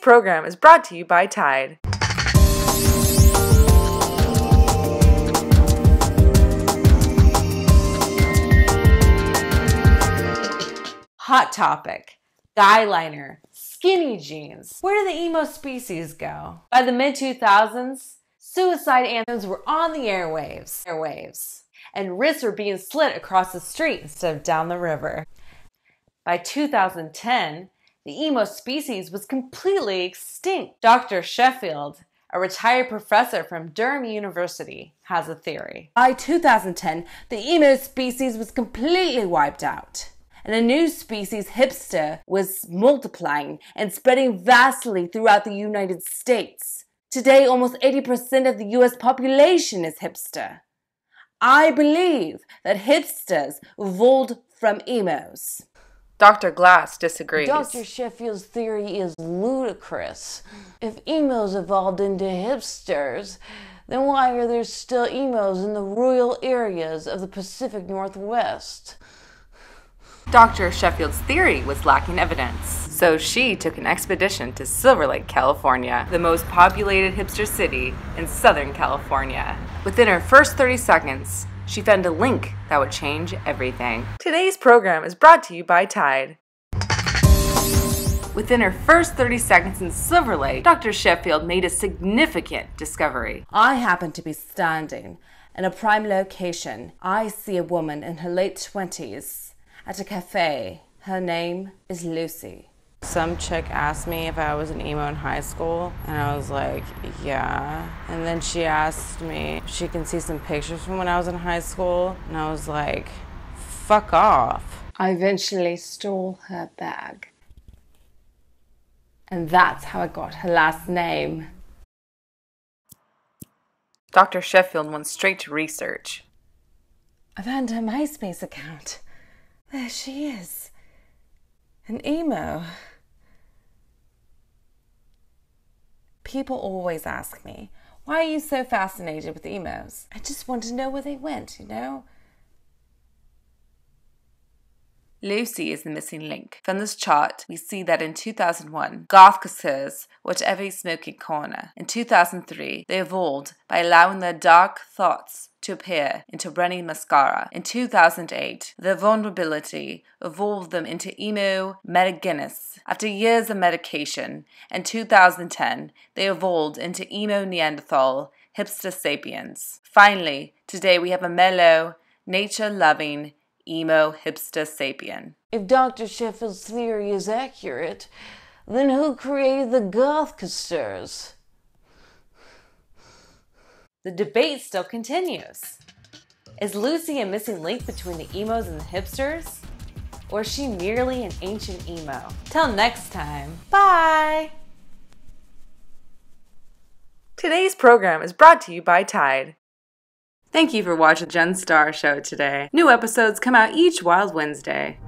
program is brought to you by Tide. Hot topic eyeliner, skinny jeans. Where do the emo species go? By the mid 2000s, suicide anthems were on the airwaves, airwaves, and wrists were being slit across the street instead of down the river. By 2010, the emo species was completely extinct. Dr. Sheffield, a retired professor from Durham University, has a theory. By 2010, the emo species was completely wiped out. And a new species, hipster, was multiplying and spreading vastly throughout the United States. Today, almost 80% of the US population is hipster. I believe that hipsters evolved from emos. Dr. Glass disagrees. Dr. Sheffield's theory is ludicrous. If emos evolved into hipsters, then why are there still emos in the rural areas of the Pacific Northwest? Dr. Sheffield's theory was lacking evidence, so she took an expedition to Silver Lake, California, the most populated hipster city in Southern California. Within her first 30 seconds, she found a link that would change everything. Today's program is brought to you by Tide. Within her first 30 seconds in Silver Lake, Dr. Sheffield made a significant discovery. I happen to be standing in a prime location. I see a woman in her late 20s at a cafe. Her name is Lucy. Some chick asked me if I was an emo in high school, and I was like, yeah. And then she asked me if she can see some pictures from when I was in high school, and I was like, fuck off. I eventually stole her bag. And that's how I got her last name. Dr. Sheffield went straight to research. I found her MySpace account. There she is. An emo. People always ask me, why are you so fascinated with emos? I just want to know where they went, you know? Lucy is the missing link. From this chart, we see that in 2001, goth were at every smoking corner. In 2003, they evolved by allowing their dark thoughts to appear into running mascara. In 2008, their vulnerability evolved them into emo metagenes. After years of medication, in 2010, they evolved into emo Neanderthal hipster sapiens. Finally, today we have a mellow, nature loving, emo hipster sapien. If Dr. Sheffield's theory is accurate, then who created the goth casseurs? The debate still continues. Is Lucy a missing link between the emos and the hipsters? Or is she merely an ancient emo? Till next time, bye! Today's program is brought to you by Tide. Thank you for watching Jenn Starr Show today. New episodes come out each Wild Wednesday.